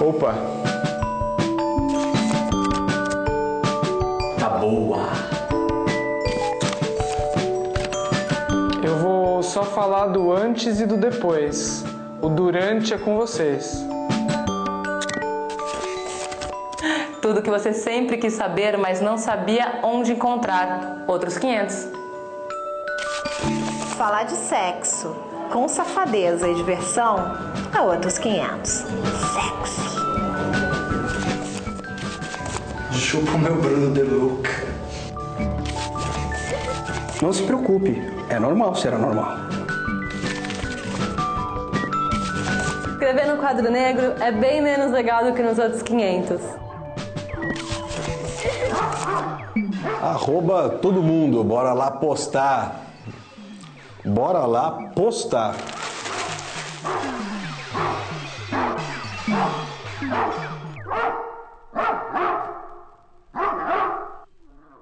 Opa, só falar do antes e do depois. O durante é com vocês. Tudo que você sempre quis saber, mas não sabia onde encontrar. Outros 500. Falar de sexo com safadeza e diversão é outros 500. Sexy. Chupa o meu Bruno De Luca. Não se preocupe, é normal ser anormal. Escrever no quadro negro é bem menos legal do que nos outros 500. Arroba todo mundo, bora lá postar. Bora lá postar.